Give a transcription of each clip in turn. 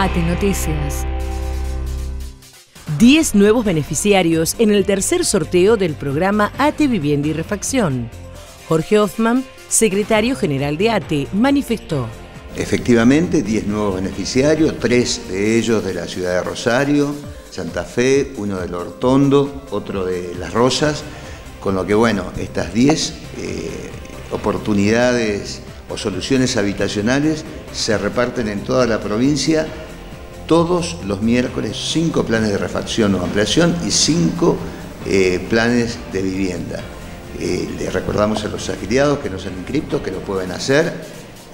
ATE Noticias. 10 nuevos beneficiarios en el tercer sorteo del programa ATE Vivienda y Refacción. Jorge Hoffman, secretario general de ATE, manifestó. Efectivamente, 10 nuevos beneficiarios, tres de ellos de la ciudad de Rosario, Santa Fe, uno del Hortondo, otro de Las Rosas, con lo que bueno, estas 10 eh, oportunidades o soluciones habitacionales se reparten en toda la provincia todos los miércoles cinco planes de refacción o ampliación y cinco eh, planes de vivienda. Eh, les recordamos a los afiliados que no son inscriptos que lo pueden hacer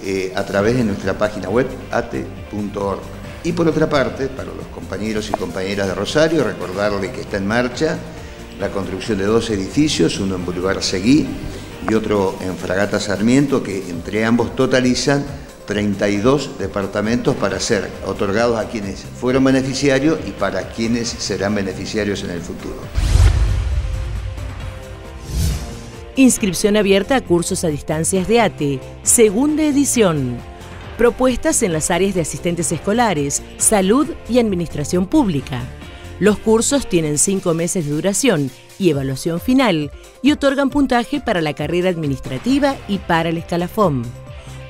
eh, a través de nuestra página web ate.org. Y por otra parte, para los compañeros y compañeras de Rosario, recordarles que está en marcha la construcción de dos edificios, uno en Boulevard Seguí y otro en Fragata Sarmiento, que entre ambos totalizan 32 departamentos para ser otorgados a quienes fueron beneficiarios y para quienes serán beneficiarios en el futuro. Inscripción abierta a cursos a distancias de ATE, segunda edición. Propuestas en las áreas de asistentes escolares, salud y administración pública. Los cursos tienen cinco meses de duración y evaluación final y otorgan puntaje para la carrera administrativa y para el escalafón.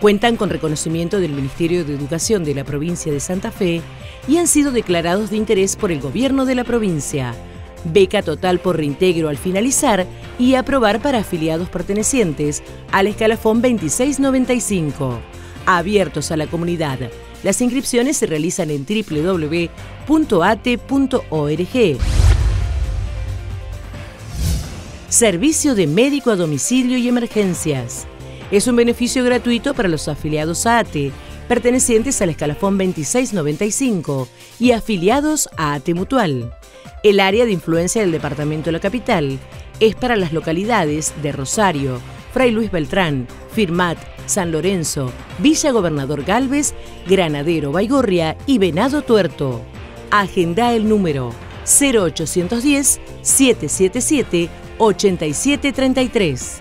Cuentan con reconocimiento del Ministerio de Educación de la provincia de Santa Fe y han sido declarados de interés por el gobierno de la provincia. Beca total por reintegro al finalizar y aprobar para afiliados pertenecientes al escalafón 2695. Abiertos a la comunidad. Las inscripciones se realizan en www.ate.org. Servicio de médico a domicilio y emergencias. Es un beneficio gratuito para los afiliados a ATE, pertenecientes al escalafón 2695 y afiliados a ATE Mutual. El área de influencia del Departamento de la Capital es para las localidades de Rosario, Fray Luis Beltrán, Firmat, San Lorenzo, Villa Gobernador Galvez, Granadero Baigorria y Venado Tuerto. Agenda el número 0810 777 8733.